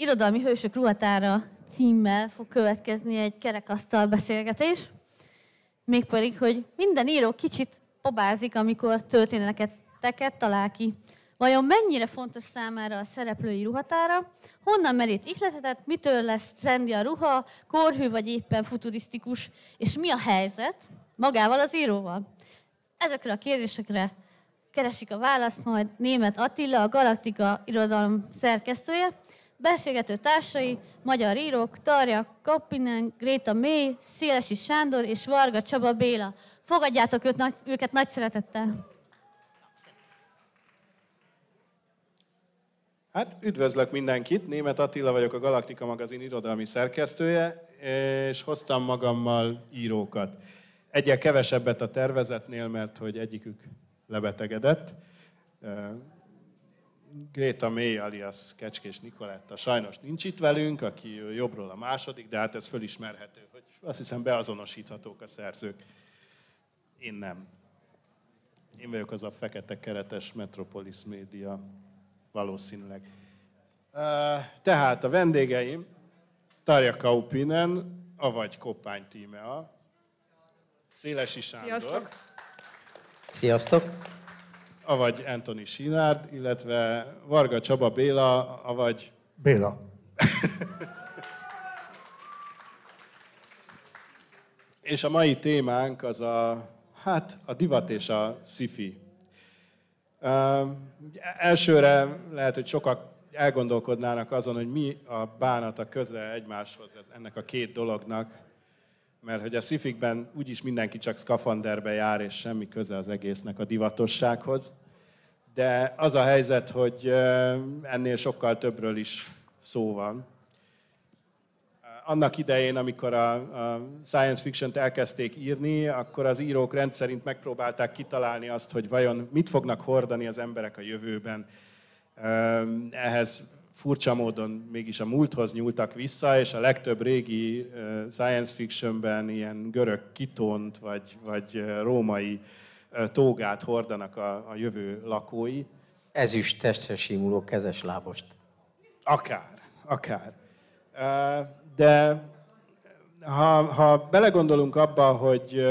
Irodalmi Hősök ruhatára címmel fog következni egy kerekasztal beszélgetés. Mégpedig, hogy minden író kicsit pobázik, amikor történeteket talál ki. Vajon mennyire fontos számára a szereplői ruhatára? Honnan merít ihletetet? Mitől lesz trendi a ruha? Korhű vagy éppen futurisztikus? És mi a helyzet magával az íróval? Ezekre a kérdésekre keresik a választ majd német Attila, a Galaktika irodalom szerkesztője, beszélgető társai, magyar írók, Tarja Kappinen, Gréta May, Szélesi Sándor és Varga Csaba Béla. Fogadjátok őt, őket nagy szeretettel! Hát üdvözlök mindenkit, Német Attila vagyok, a Galaktika magazin irodalmi szerkesztője, és hoztam magammal írókat. Egyel kevesebbet a tervezetnél, mert hogy egyikük lebetegedett. Gréta May alias Kecskés Nikoletta sajnos nincs itt velünk, aki jobbról a második, de hát ez fölismerhető, hogy azt hiszem beazonosíthatók a szerzők. Én nem. Én vagyok az a fekete keretes Metropolis Média valószínűleg. Tehát a vendégeim Tarja Kaupinen, avagy Koppány Tímea, Szélesi Sándor. Sziasztok! Sziasztok! Avagy Anthony Sinárd, illetve Varga Csaba Béla, avagy... Béla. és a mai témánk az a, hát a divat és a sci-fi Elsőre lehet, hogy sokak elgondolkodnának azon, hogy mi a bánat a köze egymáshoz ez, ennek a két dolognak, mert hogy a szifikben úgyis mindenki csak szkafanderbe jár, és semmi köze az egésznek a divatossághoz. De az a helyzet, hogy ennél sokkal többről is szó van annak idején, amikor a, science fiction-t elkezdték írni, akkor az írók rendszerint megpróbálták kitalálni azt, hogy vajon mit fognak hordani az emberek a jövőben. Ehhez furcsa módon mégis a múlthoz nyúltak vissza, és a legtöbb régi science fictionben ilyen görög kitont, vagy, vagy római tógát hordanak a, a jövő lakói. Ezüst testre simuló kezes lábost. Akár, akár de ha, ha belegondolunk abba, hogy,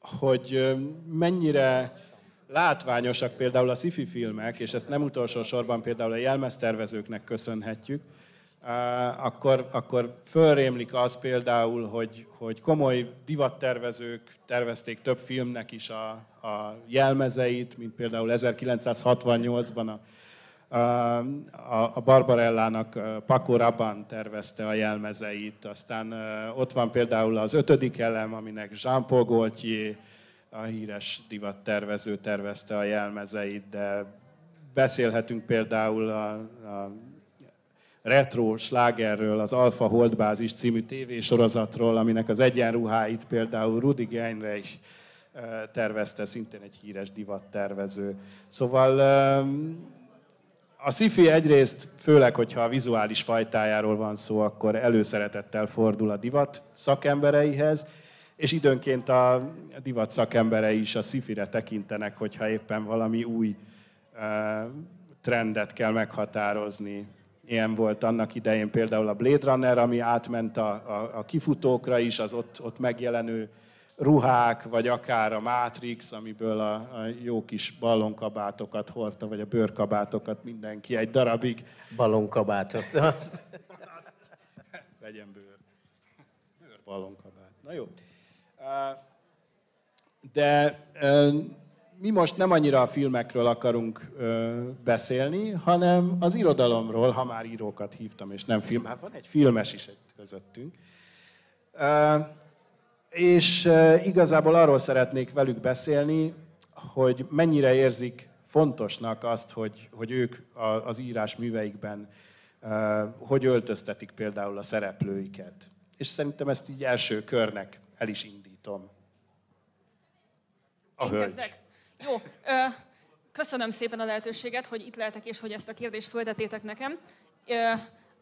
hogy mennyire látványosak például a sci filmek, és ezt nem utolsó sorban például a jelmeztervezőknek köszönhetjük, akkor, akkor fölrémlik az például, hogy, hogy komoly divattervezők tervezték több filmnek is a, a jelmezeit, mint például 1968-ban a a Barbarellának Paco Rabanne tervezte a jelmezeit, aztán ott van például az ötödik elem, aminek Jean-Paul Gaultier, a híres divattervező tervezte a jelmezeit, de beszélhetünk például a, a retro slágerről, az Alfa Holdbázis című tévésorozatról, aminek az egyenruháit például Rudi Geinreich tervezte, szintén egy híres divattervező. Szóval a sci egyrészt, főleg, hogyha a vizuális fajtájáról van szó, akkor előszeretettel fordul a divat szakembereihez, és időnként a divat szakemberei is a sci tekintenek, hogyha éppen valami új trendet kell meghatározni. Ilyen volt annak idején például a Blade Runner, ami átment a, a, a kifutókra is, az ott, ott megjelenő ruhák, vagy akár a Matrix, amiből a, a jó kis ballonkabátokat hordta, vagy a bőrkabátokat mindenki egy darabig. Ballonkabátot. Azt. Legyen bőr. Bőr ballonkabát. Na jó. De mi most nem annyira a filmekről akarunk beszélni, hanem az irodalomról, ha már írókat hívtam, és nem film. Hát van egy filmes is egy közöttünk. És igazából arról szeretnék velük beszélni, hogy mennyire érzik fontosnak azt, hogy, hogy ők az írás műveikben hogy öltöztetik például a szereplőiket. És szerintem ezt így első körnek el is indítom. A Én hölgy. Kezdek? Jó. Köszönöm szépen a lehetőséget, hogy itt lehetek, és hogy ezt a kérdést föltetétek nekem.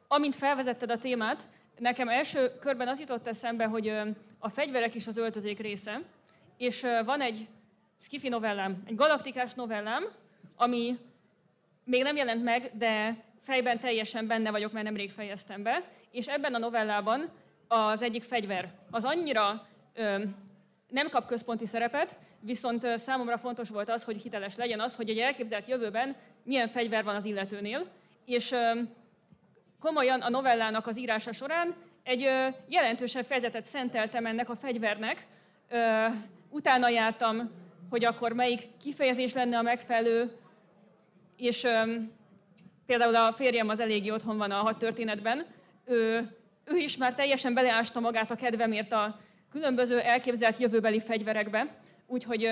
Amint felvezetted a témát, nekem első körben az jutott eszembe, hogy a fegyverek is az öltözék része, és van egy skifi novellám, egy galaktikás novellám, ami még nem jelent meg, de fejben teljesen benne vagyok, mert nemrég fejeztem be, és ebben a novellában az egyik fegyver az annyira ö, nem kap központi szerepet, viszont számomra fontos volt az, hogy hiteles legyen az, hogy egy elképzelt jövőben milyen fegyver van az illetőnél, és komolyan a novellának az írása során egy jelentősebb fejezetet szenteltem ennek a fegyvernek. Utána jártam, hogy akkor melyik kifejezés lenne a megfelelő, és például a férjem az eléggé otthon van a hat történetben, ő, ő is már teljesen beleásta magát a kedvemért a különböző elképzelt jövőbeli fegyverekbe, úgyhogy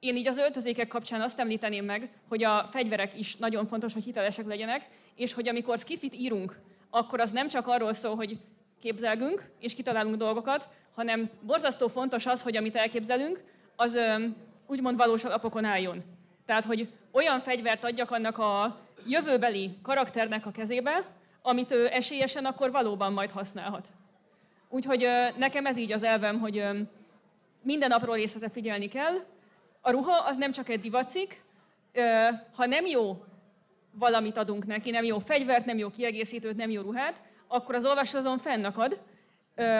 én így az öltözékek kapcsán azt említeném meg, hogy a fegyverek is nagyon fontos, hogy hitelesek legyenek, és hogy amikor skifit írunk, akkor az nem csak arról szól, hogy képzelgünk és kitalálunk dolgokat, hanem borzasztó fontos az, hogy amit elképzelünk, az úgymond valós alapokon álljon. Tehát, hogy olyan fegyvert adjak annak a jövőbeli karakternek a kezébe, amit ő esélyesen akkor valóban majd használhat. Úgyhogy nekem ez így az elvem, hogy minden apró részletre figyelni kell. A ruha az nem csak egy divacik, ha nem jó valamit adunk neki, nem jó fegyvert, nem jó kiegészítőt, nem jó ruhát, akkor az olvasó azon fennakad,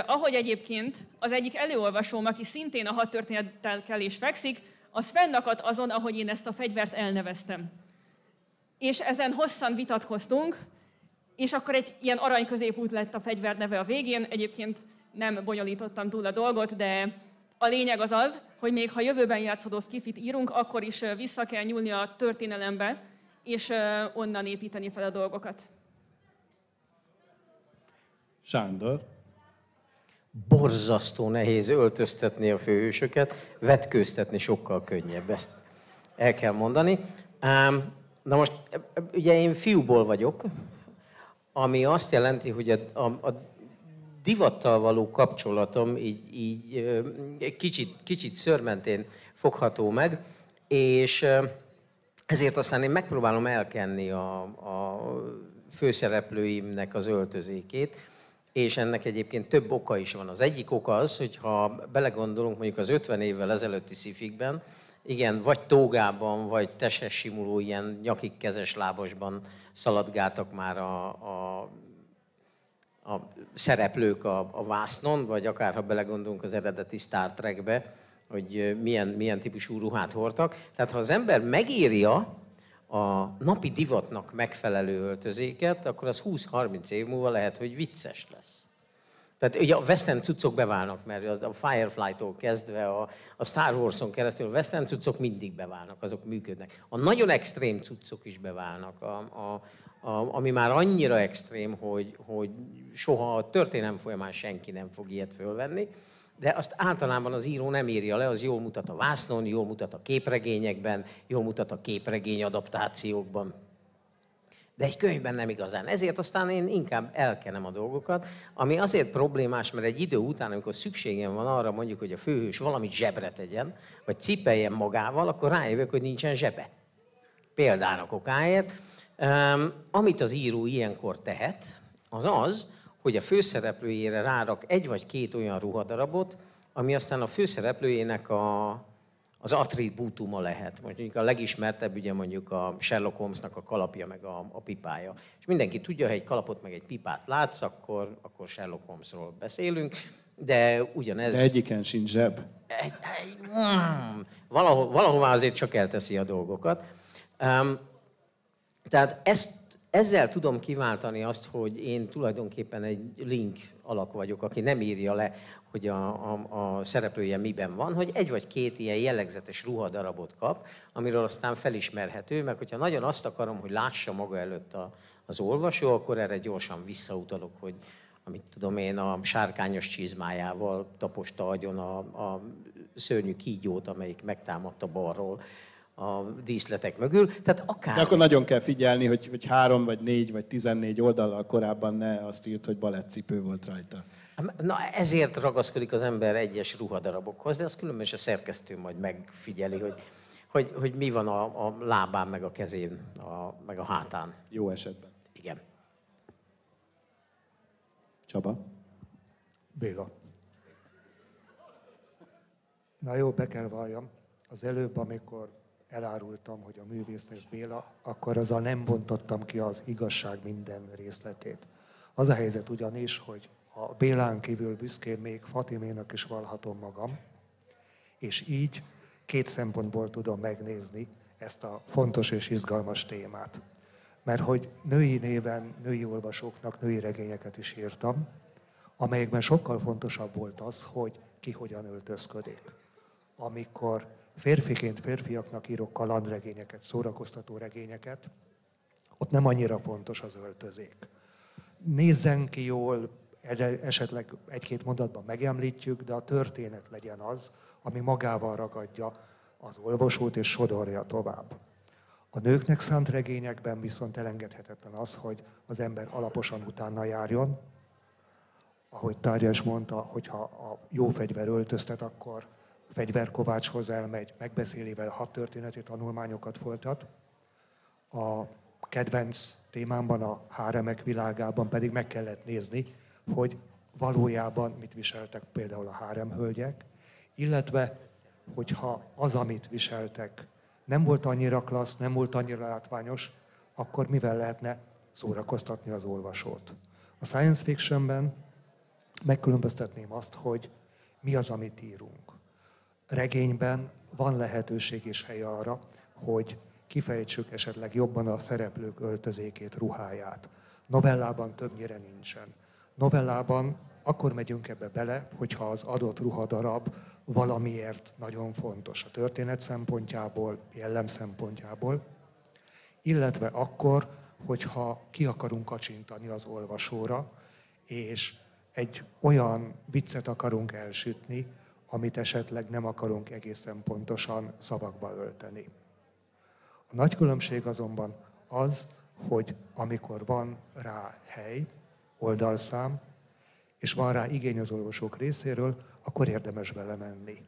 ahogy egyébként az egyik előolvasóm, aki szintén a hat történettel és fekszik, az fennakad azon, ahogy én ezt a fegyvert elneveztem. És ezen hosszan vitatkoztunk, és akkor egy ilyen arany középút lett a fegyver neve a végén. Egyébként nem bonyolítottam túl a dolgot, de a lényeg az az, hogy még ha jövőben játszódó skifit írunk, akkor is vissza kell nyúlni a történelembe, és onnan építeni fel a dolgokat. Sándor? Borzasztó nehéz öltöztetni a főhősöket, vetkőztetni sokkal könnyebb, ezt el kell mondani. Na most, ugye én fiúból vagyok, ami azt jelenti, hogy a, a, a divattal való kapcsolatom így, így kicsit, kicsit szörmentén fogható meg, és ezért aztán én megpróbálom elkenni a, a főszereplőimnek az öltözékét, és ennek egyébként több oka is van. Az egyik oka az, hogy ha belegondolunk mondjuk az 50 évvel ezelőtti szifikben, igen, vagy tógában, vagy teses simuló, ilyen nyakig kezes lábosban szaladgáltak már a, a, a szereplők a, a vásznon, vagy akár ha belegondolunk az eredeti Star Trekbe, hogy milyen, milyen típusú ruhát hordtak. Tehát ha az ember megírja a napi divatnak megfelelő öltözéket, akkor az 20-30 év múlva lehet, hogy vicces lesz. Tehát ugye a western cuccok beválnak, mert a Firefly-tól kezdve a, a Star Wars-on keresztül a western cuccok mindig beválnak, azok működnek. A nagyon extrém cuccok is beválnak, a, a, a, ami már annyira extrém, hogy, hogy soha a történelem folyamán senki nem fog ilyet fölvenni, de azt általában az író nem írja le, az jól mutat a vásznon, jól mutat a képregényekben, jól mutat a képregény adaptációkban de egy könyvben nem igazán. Ezért aztán én inkább elkenem a dolgokat, ami azért problémás, mert egy idő után, amikor szükségem van arra mondjuk, hogy a főhős valamit zsebre tegyen, vagy cipeljen magával, akkor rájövök, hogy nincsen zsebe. Példának okáért. Um, amit az író ilyenkor tehet, az az, hogy a főszereplőjére rárak egy vagy két olyan ruhadarabot, ami aztán a főszereplőjének a, az attribútuma lehet. Mondjuk a legismertebb ugye mondjuk a Sherlock Holmesnak a kalapja meg a, a pipája. És mindenki tudja, hogy egy kalapot meg egy pipát látsz, akkor, akkor Sherlock Holmesról beszélünk, de ugyanez... De egyiken sincs zseb. Egy, egy, mm, valahol, valahová azért csak elteszi a dolgokat. Um, tehát ezt, ezzel tudom kiváltani azt, hogy én tulajdonképpen egy link alak vagyok, aki nem írja le hogy a, a, a szereplője miben van, hogy egy vagy két ilyen jellegzetes ruhadarabot kap, amiről aztán felismerhető, meg hogyha nagyon azt akarom, hogy lássa maga előtt a, az olvasó, akkor erre gyorsan visszautalok, hogy amit tudom én, a sárkányos csizmájával taposta agyon a, a szörnyű kígyót, amelyik megtámadta balról a díszletek mögül. Tehát akár... De akkor nagyon kell figyelni, hogy, hogy három, vagy négy, vagy tizennégy oldallal korábban ne azt írt, hogy balettcipő volt rajta. Na ezért ragaszkodik az ember egyes ruhadarabokhoz, de az különben is a szerkesztő majd megfigyeli, hogy, hogy, hogy mi van a, a lábán, meg a kezén, a, meg a hátán. Jó esetben. Igen. Csaba? Béla. Na jó, be kell valljam. Az előbb, amikor elárultam, hogy a művésznév Béla, akkor azzal nem bontottam ki az igazság minden részletét. Az a helyzet ugyanis, hogy a Bélán kívül büszkén még Fatiménak is valhatom magam, és így két szempontból tudom megnézni ezt a fontos és izgalmas témát. Mert hogy női néven, női olvasóknak női regényeket is írtam, amelyekben sokkal fontosabb volt az, hogy ki hogyan öltözködik. Amikor férfiként férfiaknak írok kalandregényeket, szórakoztató regényeket, ott nem annyira fontos az öltözék. Nézzen ki jól, esetleg egy-két mondatban megemlítjük, de a történet legyen az, ami magával ragadja az olvasót és sodorja tovább. A nőknek szánt regényekben viszont elengedhetetlen az, hogy az ember alaposan utána járjon. Ahogy Tárjas mondta, hogyha a jó fegyver öltöztet, akkor fegyverkovácshoz elmegy, megbeszélével hat történeti tanulmányokat folytat. A kedvenc témámban, a háremek világában pedig meg kellett nézni, hogy valójában mit viseltek például a háremhölgyek, illetve hogyha az, amit viseltek, nem volt annyira klassz, nem volt annyira látványos, akkor mivel lehetne szórakoztatni az olvasót. A science fictionben megkülönböztetném azt, hogy mi az, amit írunk. Regényben van lehetőség és hely arra, hogy kifejtsük esetleg jobban a szereplők öltözékét, ruháját. Novellában többnyire nincsen. Novellában akkor megyünk ebbe bele, hogyha az adott ruhadarab valamiért nagyon fontos a történet szempontjából, jellem szempontjából, illetve akkor, hogyha ki akarunk kacsintani az olvasóra, és egy olyan viccet akarunk elsütni, amit esetleg nem akarunk egészen pontosan szavakba ölteni. A nagy különbség azonban az, hogy amikor van rá hely, oldalszám, és van rá igény az olvasók részéről, akkor érdemes vele menni.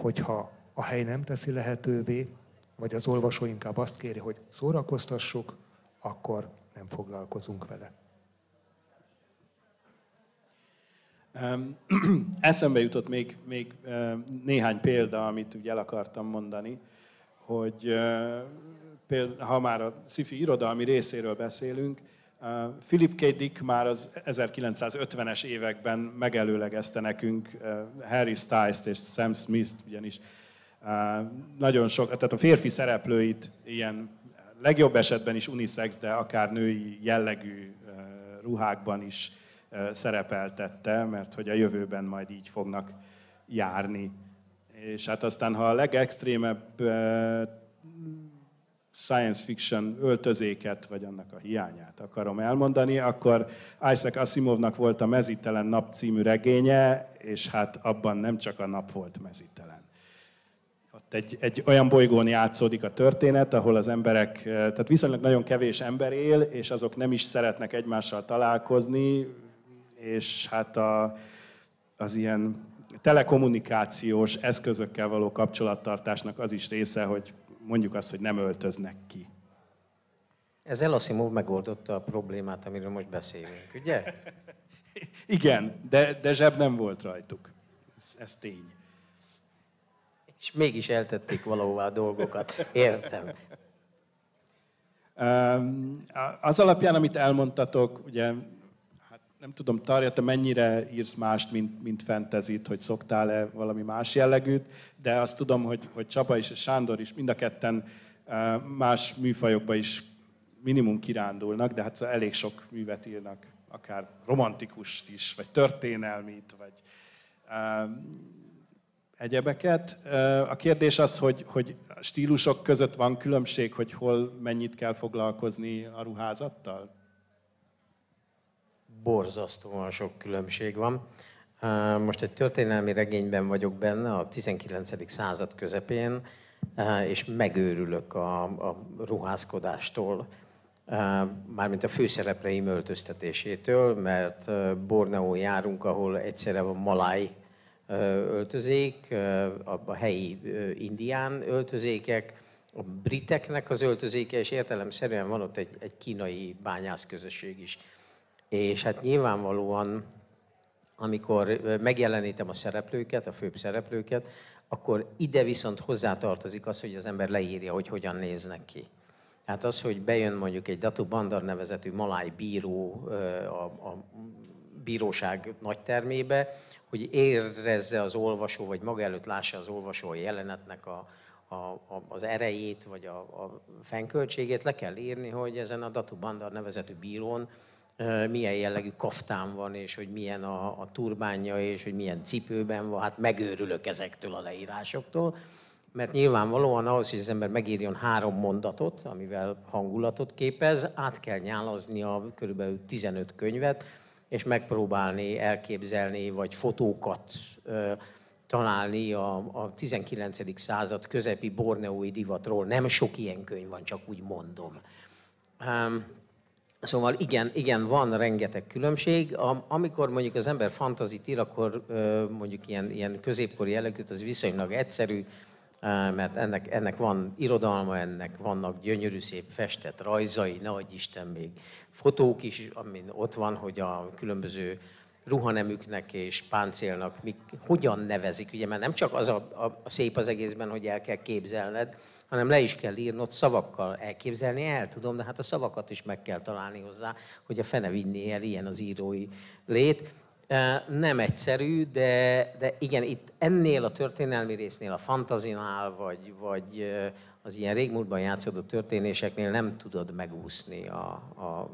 Hogyha a hely nem teszi lehetővé, vagy az olvasó inkább azt kéri, hogy szórakoztassuk, akkor nem foglalkozunk vele. Eszembe jutott még, még néhány példa, amit ugye el akartam mondani, hogy például, ha már a sci irodalmi részéről beszélünk, Philip K. Dick már az 1950-es években megelőlegezte nekünk Harry Styles-t és Sam Smith-t, ugyanis nagyon sok, tehát a férfi szereplőit ilyen legjobb esetben is unisex, de akár női jellegű ruhákban is szerepeltette, mert hogy a jövőben majd így fognak járni. És hát aztán, ha a legextrémebb science fiction öltözéket, vagy annak a hiányát akarom elmondani, akkor Isaac Asimovnak volt a Mezitelen nap című regénye, és hát abban nem csak a nap volt mezitelen. Ott egy, egy olyan bolygón játszódik a történet, ahol az emberek, tehát viszonylag nagyon kevés ember él, és azok nem is szeretnek egymással találkozni, és hát a, az ilyen telekommunikációs eszközökkel való kapcsolattartásnak az is része, hogy mondjuk azt, hogy nem öltöznek ki. Ez Elasimov megoldotta a problémát, amiről most beszélünk, ugye? Igen, de, de zseb nem volt rajtuk. Ez, ez tény. És mégis eltették valahová a dolgokat. Értem. Az alapján, amit elmondtatok, ugye, nem tudom, Tarja, te mennyire írsz mást, mint, mint fentezit, hogy szoktál-e valami más jellegűt, de azt tudom, hogy, hogy Csaba és Sándor is mind a ketten más műfajokba is minimum kirándulnak, de hát elég sok művet írnak, akár romantikust is, vagy történelmit, vagy egyebeket. A kérdés az, hogy, hogy stílusok között van különbség, hogy hol mennyit kell foglalkozni a ruházattal? Borzasztóan sok különbség van. Most egy történelmi regényben vagyok benne, a 19. század közepén, és megőrülök a, a ruházkodástól, mármint a főszerepleim öltöztetésétől, mert Borneo járunk, ahol egyszerre van maláj öltözék, a helyi indián öltözékek, a briteknek az öltözéke, és értelemszerűen van ott egy, egy kínai bányászközösség is. És hát nyilvánvalóan amikor megjelenítem a szereplőket, a főbb szereplőket, akkor ide viszont hozzátartozik az, hogy az ember leírja, hogy hogyan néznek ki. Hát az, hogy bejön mondjuk egy Datu Bandar nevezetű maláj bíró a, a bíróság nagy termébe, hogy érezze az olvasó, vagy maga előtt lássa az olvasó a jelenetnek a, a, a, az erejét, vagy a, a fennköltségét, le kell írni, hogy ezen a Datu Bandar nevezetű bírón milyen jellegű kaftán van, és hogy milyen a, a turbánja, és hogy milyen cipőben van. Hát megőrülök ezektől a leírásoktól, mert nyilvánvalóan ahhoz, hogy az ember megírjon három mondatot, amivel hangulatot képez, át kell nyálazni a körülbelül 15 könyvet, és megpróbálni elképzelni, vagy fotókat ö, találni a, a 19. század közepi borneói divatról. Nem sok ilyen könyv van, csak úgy mondom. Um, Szóval igen, igen, van rengeteg különbség. Amikor mondjuk az ember fantazit ír, akkor mondjuk ilyen, ilyen középkori jellegűt, az viszonylag egyszerű, mert ennek, ennek van irodalma, ennek vannak gyönyörű szép festett rajzai, nehogy Isten még fotók is, amin ott van, hogy a különböző ruhanemüknek és páncélnak mik, hogyan nevezik, ugye, mert nem csak az a, a, a szép az egészben, hogy el kell képzelned, hanem le is kell írnod szavakkal elképzelni, el tudom, de hát a szavakat is meg kell találni hozzá, hogy a fene vinné el ilyen az írói lét. Nem egyszerű, de, de igen, itt ennél a történelmi résznél, a fantazinál, vagy, vagy az ilyen régmúltban játszódott történéseknél nem tudod megúszni a, a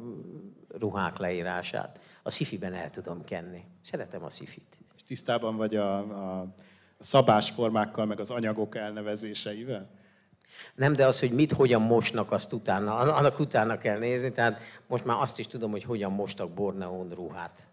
ruhák leírását. A szifiben el tudom kenni. Szeretem a szifit. És tisztában vagy a, a szabásformákkal, meg az anyagok elnevezéseivel? Nem, de az, hogy mit, hogyan mosnak, azt utána, annak utána kell nézni. Tehát most már azt is tudom, hogy hogyan mostak Borneón ruhát.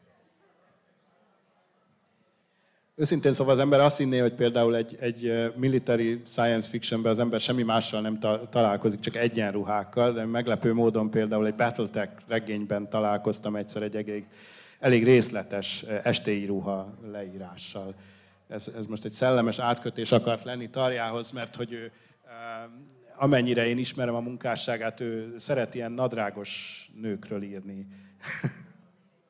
Őszintén szóval az ember azt hinné, hogy például egy, egy military science fictionben az ember semmi mással nem ta- találkozik, csak egyenruhákkal, de meglepő módon például egy Battletech regényben találkoztam egyszer egy elég, elég részletes estéi ruha leírással. Ez, ez most egy szellemes átkötés akart lenni Tarjához, mert hogy ő amennyire én ismerem a munkásságát, ő szeret ilyen nadrágos nőkről írni.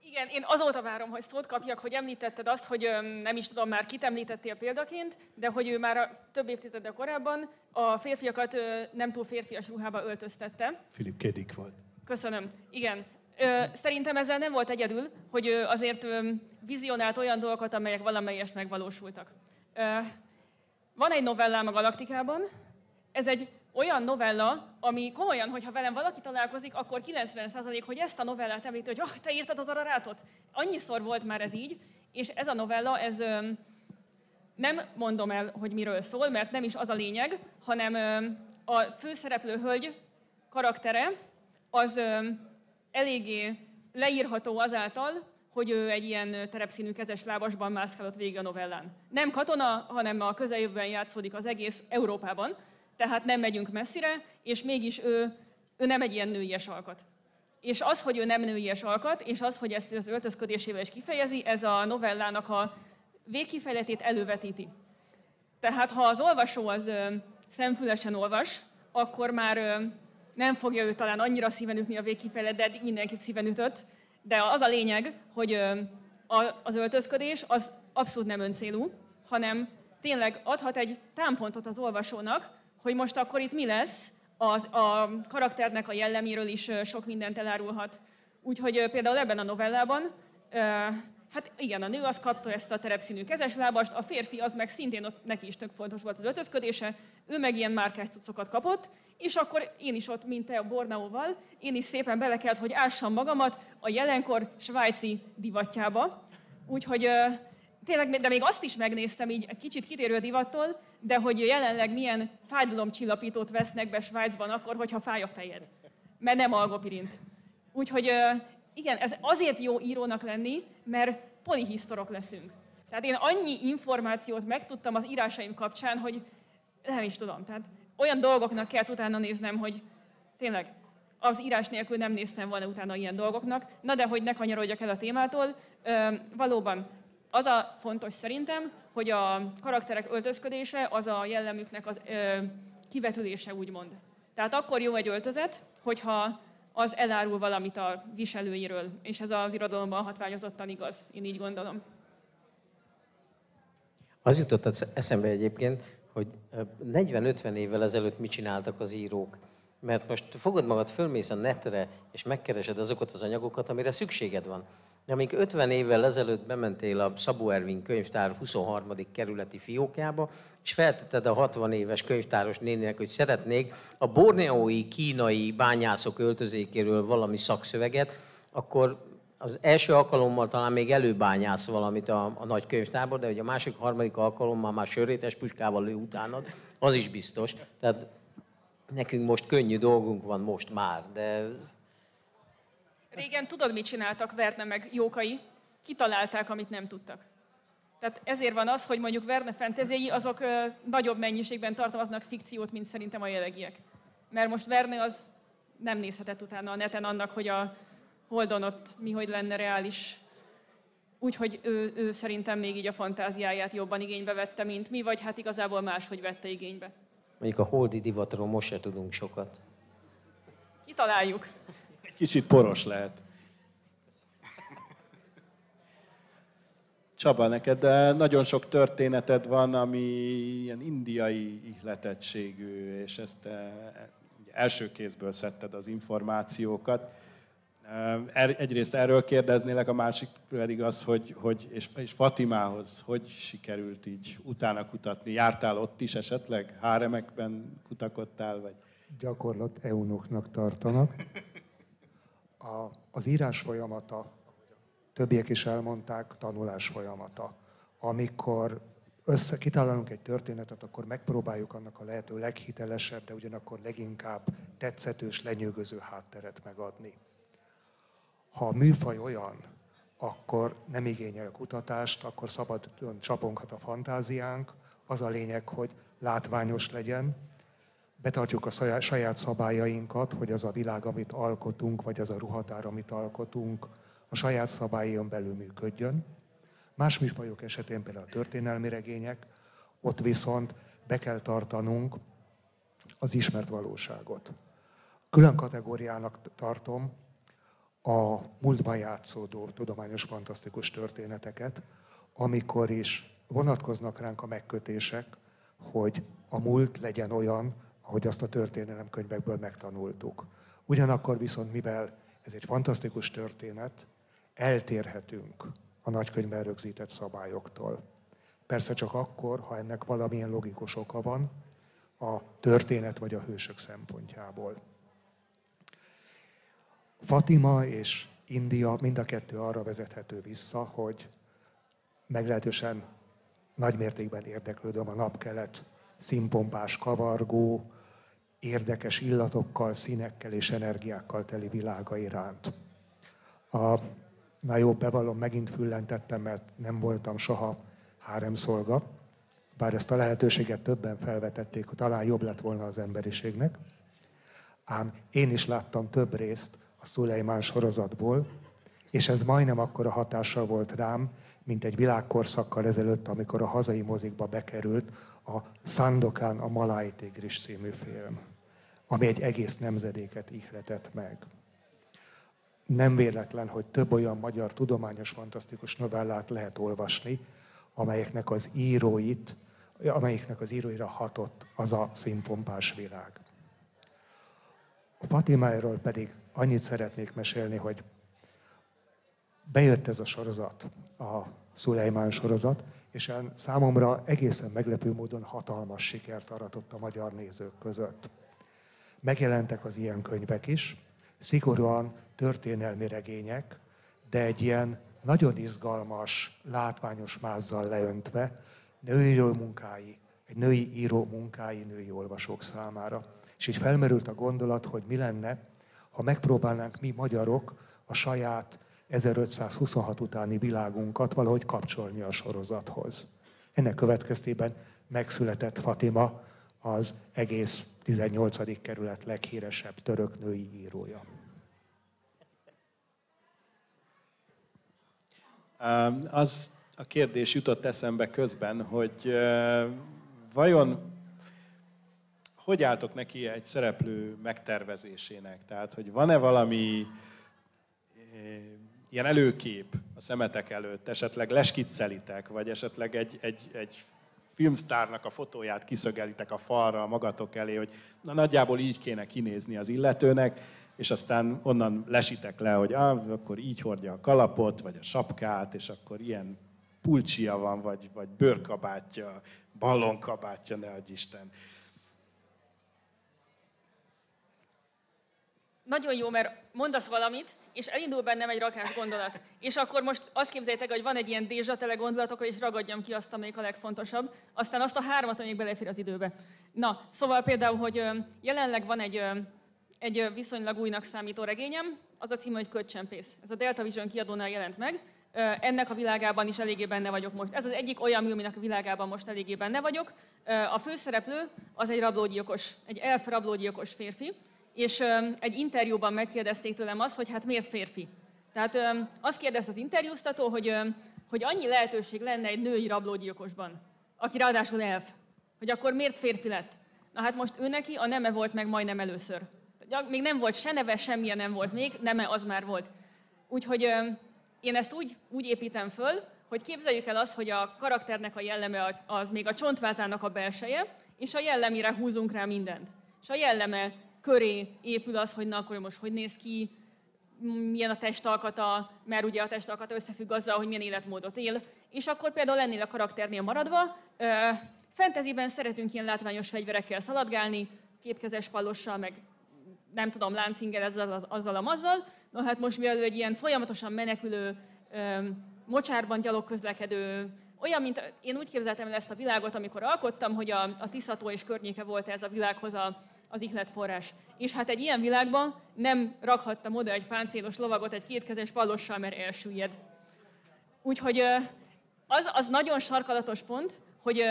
Igen, én azóta várom, hogy szót kapjak, hogy említetted azt, hogy nem is tudom már kit említettél példaként, de hogy ő már a több évtizedek korábban a férfiakat nem túl férfias ruhába öltöztette. Philip Kedik volt. Köszönöm. Igen. Szerintem ezzel nem volt egyedül, hogy azért vizionált olyan dolgokat, amelyek valamelyest megvalósultak. Van egy novellám a Galaktikában, ez egy olyan novella, ami komolyan, hogyha velem valaki találkozik, akkor 90% hogy ezt a novellát említi, hogy oh, te írtad az ararátot. Annyiszor volt már ez így, és ez a novella, ez nem mondom el, hogy miről szól, mert nem is az a lényeg, hanem a főszereplő hölgy karaktere az eléggé leírható azáltal, hogy ő egy ilyen terepszínű kezes lábasban mászkálott végig a novellán. Nem katona, hanem a közeljövőben játszódik az egész Európában, tehát nem megyünk messzire, és mégis ő, ő nem egy ilyen nőies alkat. És az, hogy ő nem nőies alkat, és az, hogy ezt az öltözködésével is kifejezi, ez a novellának a végkifejletét elővetíti. Tehát ha az olvasó az ö, szemfülesen olvas, akkor már ö, nem fogja ő talán annyira szíven ütni a végkifejlet, de eddig mindenkit szíven ütött. De az a lényeg, hogy ö, a, az öltözködés az abszolút nem öncélú, hanem tényleg adhat egy támpontot az olvasónak, hogy most akkor itt mi lesz, az, a karakternek a jelleméről is sok mindent elárulhat. Úgyhogy például ebben a novellában, hát igen, a nő az kapta ezt a terepszínű kezeslábast, a férfi az meg szintén ott neki is tök fontos volt az öltözködése, ő meg ilyen márkás cuccokat kapott, és akkor én is ott, mint te a Borneóval, én is szépen bele kellett, hogy ássam magamat a jelenkor svájci divatjába. Úgyhogy tényleg, de még azt is megnéztem így kicsit kitérő divattól, de hogy jelenleg milyen fájdalomcsillapítót vesznek be Svájcban akkor, hogyha fáj a fejed. Mert nem algopirint. Úgyhogy igen, ez azért jó írónak lenni, mert polihisztorok leszünk. Tehát én annyi információt megtudtam az írásaim kapcsán, hogy nem is tudom. Tehát olyan dolgoknak kell utána néznem, hogy tényleg az írás nélkül nem néztem volna utána ilyen dolgoknak. Na de hogy ne kanyarodjak el a témától, valóban az a fontos szerintem, hogy a karakterek öltözködése az a jellemüknek az ö, kivetülése, úgymond. Tehát akkor jó egy öltözet, hogyha az elárul valamit a viselőiről, és ez az irodalomban hatványozottan igaz, én így gondolom. Az jutott eszembe egyébként, hogy 40-50 évvel ezelőtt mit csináltak az írók. Mert most fogod magad, fölmész a netre, és megkeresed azokat az anyagokat, amire szükséged van. Amíg 50 évvel ezelőtt bementél a Szabó Ervin könyvtár 23. kerületi fiókjába, és feltetted a 60 éves könyvtáros néninek, hogy szeretnék a borneói kínai bányászok öltözékéről valami szakszöveget, akkor az első alkalommal talán még előbányász valamit a, a nagy könyvtárban, de hogy a másik, harmadik alkalommal már sörétes puskával lő utánad, az is biztos. Tehát nekünk most könnyű dolgunk van most már, de... Régen tudod, mit csináltak Verne meg Jókai? Kitalálták, amit nem tudtak. Tehát ezért van az, hogy mondjuk Verne fentezéi azok ö, nagyobb mennyiségben tartalmaznak fikciót, mint szerintem a jelegiek. Mert most Verne az nem nézhetett utána a neten annak, hogy a Holdon ott mi hogy lenne reális. Úgyhogy ő, ő szerintem még így a fantáziáját jobban igénybe vette, mint mi, vagy hát igazából máshogy vette igénybe. Mondjuk a holdi divatról most se tudunk sokat. Kitaláljuk. Kicsit poros lehet. Csaba, neked nagyon sok történeted van, ami ilyen indiai ihletettségű, és ezt eh, első kézből szedted az információkat. Er, egyrészt erről kérdeznélek, a másik pedig az, hogy, hogy és, és Fatimához hogy sikerült így utána kutatni? Jártál ott is esetleg? Háremekben kutakodtál? Vagy? Gyakorlat eunoknak tartanak. A, az írás folyamata, többiek is elmondták, tanulás folyamata. Amikor össze, kitalálunk egy történetet, akkor megpróbáljuk annak a lehető leghitelesebb, de ugyanakkor leginkább tetszetős, lenyűgöző hátteret megadni. Ha a műfaj olyan, akkor nem igényel kutatást, akkor szabadon csaponghat a fantáziánk. Az a lényeg, hogy látványos legyen, betartjuk a saját szabályainkat, hogy az a világ, amit alkotunk, vagy az a ruhatár, amit alkotunk, a saját szabályon belül működjön. Más műfajok esetén például a történelmi regények, ott viszont be kell tartanunk az ismert valóságot. Külön kategóriának tartom a múltban játszódó tudományos fantasztikus történeteket, amikor is vonatkoznak ránk a megkötések, hogy a múlt legyen olyan, ahogy azt a történelemkönyvekből megtanultuk. Ugyanakkor viszont, mivel ez egy fantasztikus történet, eltérhetünk a nagykönyvben rögzített szabályoktól. Persze csak akkor, ha ennek valamilyen logikus oka van a történet vagy a hősök szempontjából. Fatima és India mind a kettő arra vezethető vissza, hogy meglehetősen nagy mértékben érdeklődöm a napkelet színpompás, kavargó, érdekes illatokkal, színekkel és energiákkal teli világa iránt. A, na jó, bevallom, megint füllentettem, mert nem voltam soha háremszolga, bár ezt a lehetőséget többen felvetették, hogy talán jobb lett volna az emberiségnek. Ám én is láttam több részt a Szulejmán sorozatból, és ez majdnem akkora hatással volt rám, mint egy világkorszakkal ezelőtt, amikor a hazai mozikba bekerült a Sandokan, a Malai Tigris című film, ami egy egész nemzedéket ihletett meg. Nem véletlen, hogy több olyan magyar tudományos fantasztikus novellát lehet olvasni, amelyeknek az íróit, amelyiknek az íróira hatott az a színpompás világ. A Fatimáról pedig annyit szeretnék mesélni, hogy bejött ez a sorozat, a Szulejmán sorozat, és számomra egészen meglepő módon hatalmas sikert aratott a magyar nézők között. Megjelentek az ilyen könyvek is, szigorúan történelmi regények, de egy ilyen nagyon izgalmas, látványos mázzal leöntve, női munkái, egy női író munkái női olvasók számára. És így felmerült a gondolat, hogy mi lenne, ha megpróbálnánk mi magyarok a saját 1526 utáni világunkat valahogy kapcsolni a sorozathoz. Ennek következtében megszületett Fatima, az egész 18. kerület leghíresebb török női írója. Az a kérdés jutott eszembe közben, hogy vajon hogy álltok neki egy szereplő megtervezésének? Tehát, hogy van-e valami ilyen előkép a szemetek előtt, esetleg leskiccelitek, vagy esetleg egy, egy, egy filmsztárnak a fotóját kiszögelitek a falra magatok elé, hogy na nagyjából így kéne kinézni az illetőnek, és aztán onnan lesitek le, hogy ah, akkor így hordja a kalapot, vagy a sapkát, és akkor ilyen pulcsia van, vagy, vagy bőrkabátja, ballonkabátja, ne adj Isten. Nagyon jó, mert mondasz valamit, és elindul bennem egy rakás gondolat. És akkor most azt képzeljétek, hogy van egy ilyen dézsatele gondolatok, és ragadjam ki azt, amelyik a legfontosabb. Aztán azt a hármat, amelyik belefér az időbe. Na, szóval például, hogy jelenleg van egy, egy viszonylag újnak számító regényem, az a cím, hogy Kötcsempész. Ez a Delta Vision kiadónál jelent meg. Ennek a világában is eléggé benne vagyok most. Ez az egyik olyan mű, aminek a világában most eléggé benne vagyok. A főszereplő az egy rablógyilkos, egy elf rablógyilkos férfi, és egy interjúban megkérdezték tőlem azt, hogy hát miért férfi. Tehát azt kérdezte az interjúztató, hogy, hogy annyi lehetőség lenne egy női rablógyilkosban, aki ráadásul elf, hogy akkor miért férfi lett. Na hát most ő neki a neme volt meg majdnem először. Még nem volt se neve, semmilyen nem volt még, neme az már volt. Úgyhogy én ezt úgy, úgy építem föl, hogy képzeljük el azt, hogy a karakternek a jelleme az még a csontvázának a belseje, és a jellemére húzunk rá mindent. És a jelleme köré épül az, hogy na akkor most hogy néz ki, milyen a testalkata, mert ugye a testalkata összefügg azzal, hogy milyen életmódot él. És akkor például ennél a karakternél maradva, Fenteziben szeretünk ilyen látványos fegyverekkel szaladgálni, kétkezes pallossal, meg nem tudom, láncingel ezzel, azzal a mazzal. No hát most mivel egy ilyen folyamatosan menekülő, mocsárban gyalog közlekedő, olyan, mint én úgy képzeltem el ezt a világot, amikor alkottam, hogy a, a Tiszató és környéke volt ez a világhoz a, az ihletforrás. És hát egy ilyen világban nem rakhattam oda egy páncélos lovagot egy kétkezes pallossal, mert elsüllyed. Úgyhogy az, az nagyon sarkalatos pont, hogy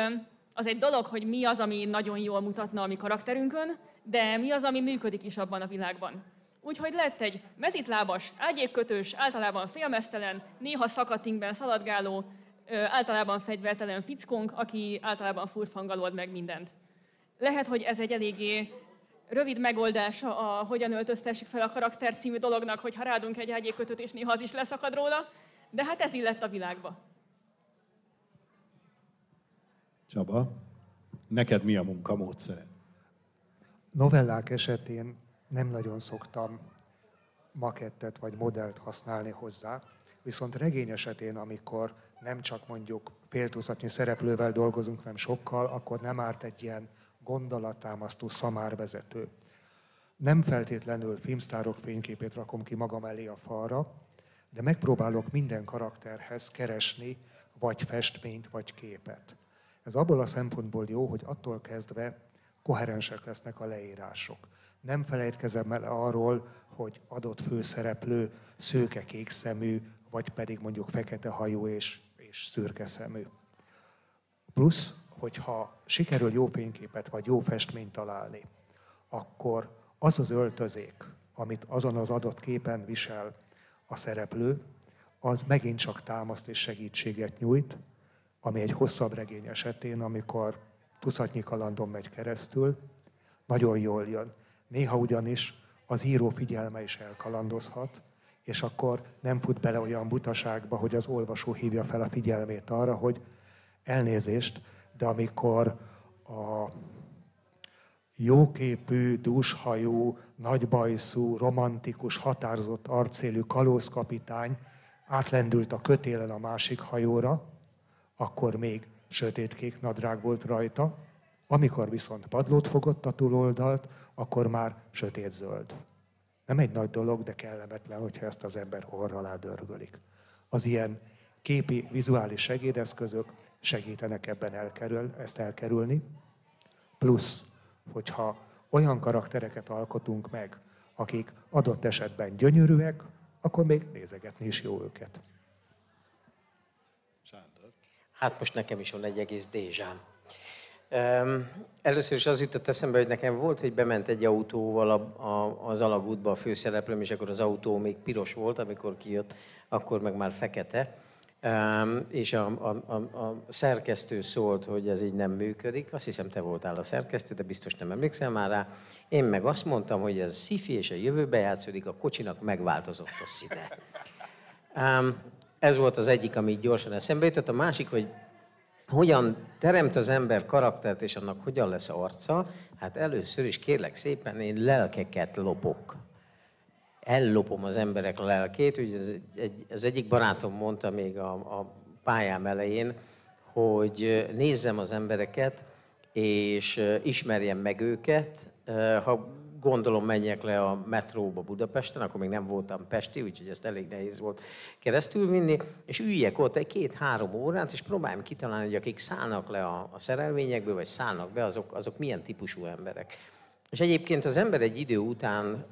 az egy dolog, hogy mi az, ami nagyon jól mutatna a mi karakterünkön, de mi az, ami működik is abban a világban. Úgyhogy lett egy mezitlábas, ágyékkötős, általában félmeztelen, néha szakatinkben szaladgáló, általában fegyvertelen fickónk, aki általában furfangalold meg mindent. Lehet, hogy ez egy eléggé rövid megoldása a hogyan öltöztessük fel a karakter című dolognak, hogy ha rádunk egy ágyékötőt, és néha az is leszakad róla, de hát ez illett a világba. Csaba, neked mi a munkamódszered? Novellák esetén nem nagyon szoktam makettet vagy modellt használni hozzá, viszont regény esetén, amikor nem csak mondjuk féltucatnyi szereplővel dolgozunk, nem sokkal, akkor nem árt egy ilyen gondolattámasztó szamárvezető. Nem feltétlenül filmsztárok fényképét rakom ki magam elé a falra, de megpróbálok minden karakterhez keresni vagy festményt, vagy képet. Ez abból a szempontból jó, hogy attól kezdve koherensek lesznek a leírások. Nem felejtkezem el arról, hogy adott főszereplő szőke kék szemű, vagy pedig mondjuk fekete hajú és, és szürke szemű. Plusz hogyha sikerül jó fényképet vagy jó festményt találni, akkor az az öltözék, amit azon az adott képen visel a szereplő, az megint csak támaszt és segítséget nyújt, ami egy hosszabb regény esetén, amikor tucatnyi kalandon megy keresztül, nagyon jól jön. Néha ugyanis az író figyelme is elkalandozhat, és akkor nem fut bele olyan butaságba, hogy az olvasó hívja fel a figyelmét arra, hogy elnézést, de amikor a jóképű, dúshajú, nagybajszú, romantikus, határozott arcélű kalózkapitány átlendült a kötélen a másik hajóra, akkor még sötétkék nadrág volt rajta, amikor viszont padlót fogott a túloldalt, akkor már sötétzöld. Nem egy nagy dolog, de kellemetlen, hogyha ezt az ember orra alá dörgölik. Az ilyen képi, vizuális segédeszközök segítenek ebben elkerül, ezt elkerülni. Plusz, hogyha olyan karaktereket alkotunk meg, akik adott esetben gyönyörűek, akkor még nézegetni is jó őket. Sándor. Hát most nekem is van egy egész dézsám. Először is az jutott eszembe, hogy nekem volt, hogy bement egy autóval a, a, az alagútba a főszereplőm, és akkor az autó még piros volt, amikor kijött, akkor meg már fekete és a, a, a, a szerkesztő szólt, hogy ez így nem működik. Azt hiszem, te voltál a szerkesztő, de biztos nem emlékszel már rá. Én meg azt mondtam, hogy ez szifi és a jövőbe játszódik, a kocsinak megváltozott a színe. Ez volt az egyik, ami gyorsan eszembe jutott. A másik, hogy hogyan teremt az ember karaktert, és annak hogyan lesz arca, hát először is kérlek szépen én lelkeket lopok. Ellopom az emberek lelkét. Ugye az, egy, az egyik barátom mondta még a, a pályám elején, hogy nézzem az embereket, és ismerjem meg őket. Ha gondolom menjek le a metróba Budapesten, akkor még nem voltam Pesti, úgyhogy ezt elég nehéz volt keresztül vinni, és üljek ott egy két-három órát, és próbáljam kitalálni, hogy akik szállnak le a, a szerelvényekből, vagy szállnak be, azok, azok milyen típusú emberek. És egyébként az ember egy idő után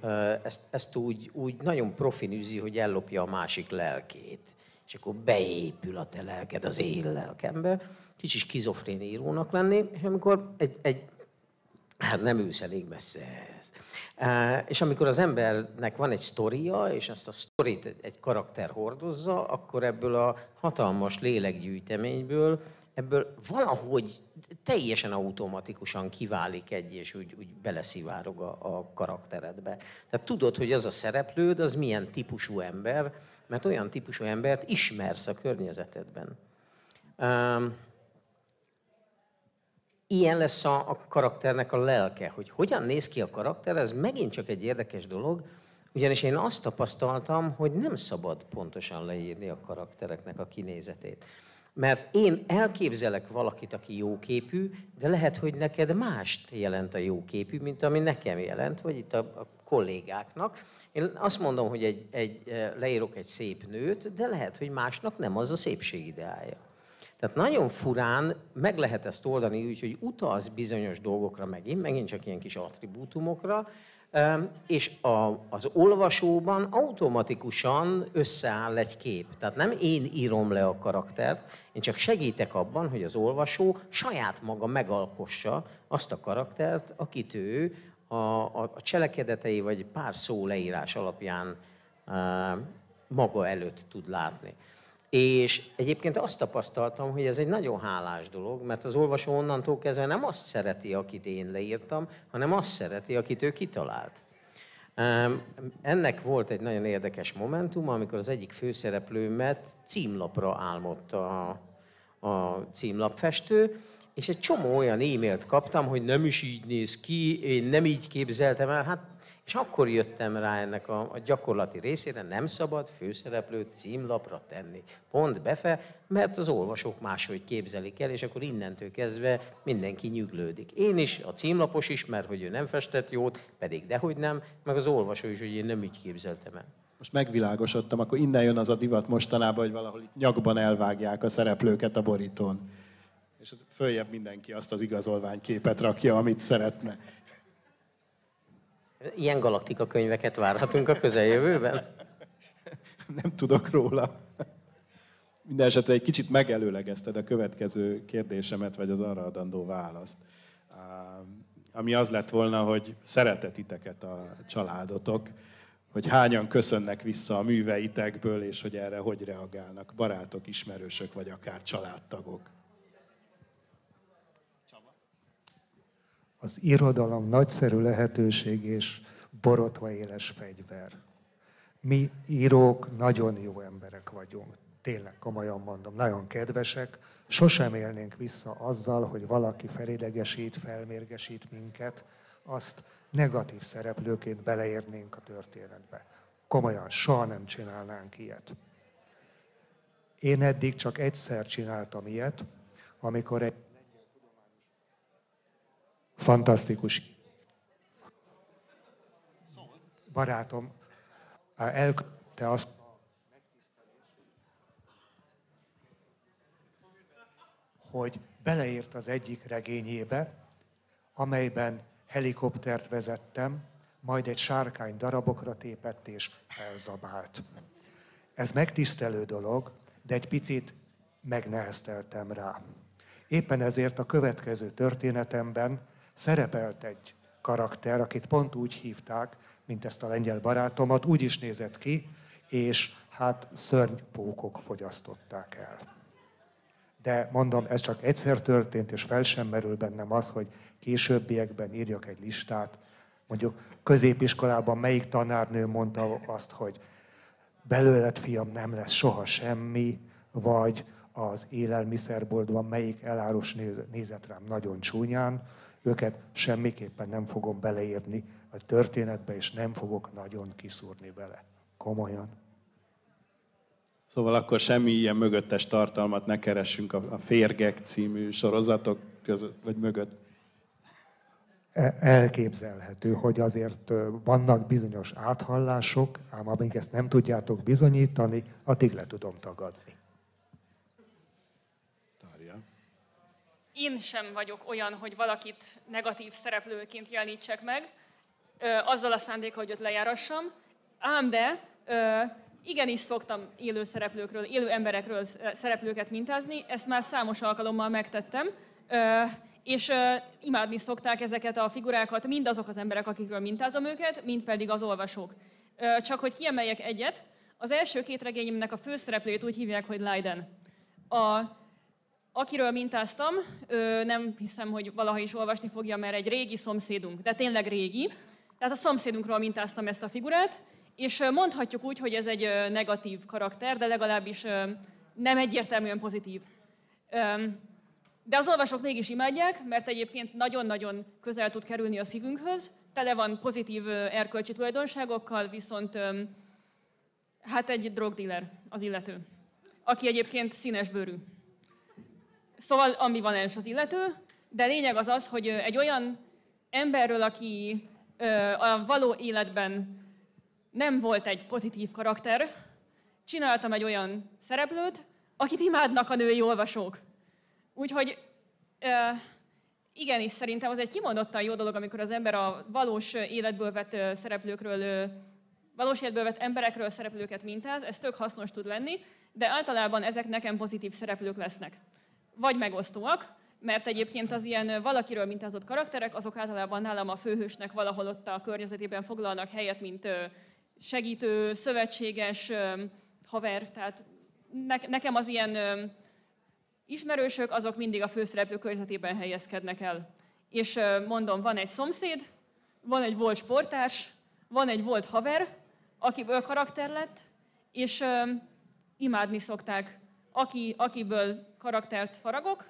ezt, ezt úgy, úgy nagyon profin üzi, hogy ellopja a másik lelkét. És akkor beépül a te lelked az én lelkembe. Kicsi skizofrén írónak lenni, és amikor egy, egy hát nem ülsz elég messze és amikor az embernek van egy sztoria, és ezt a sztorit egy karakter hordozza, akkor ebből a hatalmas lélekgyűjteményből, ebből valahogy teljesen automatikusan kiválik egy, és úgy, úgy beleszivárog a, a karakteredbe. Tehát tudod, hogy az a szereplőd, az milyen típusú ember, mert olyan típusú embert ismersz a környezetedben ilyen lesz a, a karakternek a lelke. Hogy hogyan néz ki a karakter, ez megint csak egy érdekes dolog, ugyanis én azt tapasztaltam, hogy nem szabad pontosan leírni a karaktereknek a kinézetét. Mert én elképzelek valakit, aki jóképű, de lehet, hogy neked mást jelent a jóképű, mint ami nekem jelent, vagy itt a, a kollégáknak. Én azt mondom, hogy egy, egy, leírok egy szép nőt, de lehet, hogy másnak nem az a szépség ideája. Tehát nagyon furán meg lehet ezt oldani úgy, hogy utaz bizonyos dolgokra megint, megint csak ilyen kis attribútumokra, és a, az olvasóban automatikusan összeáll egy kép. Tehát nem én írom le a karaktert, én csak segítek abban, hogy az olvasó saját maga megalkossa azt a karaktert, akit ő a, a, a cselekedetei vagy pár szó leírás alapján maga előtt tud látni. És egyébként azt tapasztaltam, hogy ez egy nagyon hálás dolog, mert az olvasó onnantól kezdve nem azt szereti, akit én leírtam, hanem azt szereti, akit ő kitalált. Ennek volt egy nagyon érdekes momentum, amikor az egyik főszereplőmet címlapra álmodta a, a címlapfestő, és egy csomó olyan e-mailt kaptam, hogy nem is így néz ki, én nem így képzeltem el. Hát és akkor jöttem rá ennek a, a gyakorlati részére, nem szabad főszereplőt címlapra tenni. Pont befe, mert az olvasók máshogy képzelik el, és akkor innentől kezdve mindenki nyüglődik. Én is, a címlapos is, mert hogy ő nem festett jót, pedig dehogy nem, meg az olvasó is, hogy én nem így képzeltem el. Most megvilágosodtam, akkor innen jön az a divat mostanában, hogy valahol itt nyakban elvágják a szereplőket a borítón. És följebb mindenki azt az igazolványképet rakja, amit szeretne. Ilyen galaktika könyveket várhatunk a közeljövőben? Nem tudok róla. Minden egy kicsit megelőlegezted a következő kérdésemet, vagy az arra adandó választ. Ami az lett volna, hogy szeretetiteket a családotok, hogy hányan köszönnek vissza a műveitekből, és hogy erre hogy reagálnak barátok, ismerősök, vagy akár családtagok. Az irodalom nagyszerű lehetőség és borotva éles fegyver. Mi írók nagyon jó emberek vagyunk. Tényleg, komolyan mondom, nagyon kedvesek. Sosem élnénk vissza azzal, hogy valaki felidegesít, felmérgesít minket, azt negatív szereplőként beleérnénk a történetbe. Komolyan, soha nem csinálnánk ilyet. Én eddig csak egyszer csináltam ilyet, amikor egy Fantasztikus. Barátom, elkötte azt, hogy beleírt az egyik regényébe, amelyben helikoptert vezettem, majd egy sárkány darabokra tépett és elzabált. Ez megtisztelő dolog, de egy picit megnehezteltem rá. Éppen ezért a következő történetemben szerepelt egy karakter, akit pont úgy hívták, mint ezt a lengyel barátomat, úgy is nézett ki, és hát szörnypókok fogyasztották el. De mondom, ez csak egyszer történt, és fel sem merül bennem az, hogy későbbiekben írjak egy listát. Mondjuk középiskolában melyik tanárnő mondta azt, hogy belőled fiam nem lesz soha semmi, vagy az élelmiszerboltban, melyik elárus nézett rám nagyon csúnyán, őket semmiképpen nem fogom beleírni a történetbe, és nem fogok nagyon kiszúrni vele. Komolyan. Szóval akkor semmi ilyen mögöttes tartalmat ne keressünk a Férgek című sorozatok között, vagy mögött. E, elképzelhető, hogy azért vannak bizonyos áthallások, ám amíg ezt nem tudjátok bizonyítani, addig le tudom tagadni. Én sem vagyok olyan, hogy valakit negatív szereplőként jelenítsek meg, azzal a szándékkal, hogy ott lejárassam, ám de igenis szoktam élő szereplőkről, élő emberekről szereplőket mintázni, ezt már számos alkalommal megtettem, és imádni szokták ezeket a figurákat mind azok az emberek, akikről mintázom őket, mind pedig az olvasók. Csak hogy kiemeljek egyet, az első két regényemnek a főszereplőjét úgy hívják, hogy Leiden. A, akiről mintáztam, nem hiszem, hogy valaha is olvasni fogja, mert egy régi szomszédunk, de tényleg régi. Tehát a szomszédunkról mintáztam ezt a figurát, és mondhatjuk úgy, hogy ez egy negatív karakter, de legalábbis nem egyértelműen pozitív. De az olvasók mégis imádják, mert egyébként nagyon-nagyon közel tud kerülni a szívünkhöz, tele van pozitív erkölcsi tulajdonságokkal, viszont hát egy drogdealer az illető, aki egyébként színes bőrű. Szóval ambivalens az illető, de lényeg az az, hogy egy olyan emberről, aki a való életben nem volt egy pozitív karakter, csináltam egy olyan szereplőt, akit imádnak a női olvasók. Úgyhogy igenis szerintem az egy kimondottan jó dolog, amikor az ember a valós életből vett szereplőkről, valós életből vett emberekről szereplőket mintáz, ez tök hasznos tud lenni, de általában ezek nekem pozitív szereplők lesznek. Vagy megosztóak, mert egyébként az ilyen valakiről mintázott karakterek, azok általában nálam a főhősnek valahol ott a környezetében foglalnak helyet, mint segítő, szövetséges, haver. Tehát nekem az ilyen ismerősök, azok mindig a főszereplő környezetében helyezkednek el. És mondom, van egy szomszéd, van egy volt sportárs, van egy volt haver, akiből karakter lett, és imádni szokták, aki, akiből karaktert faragok.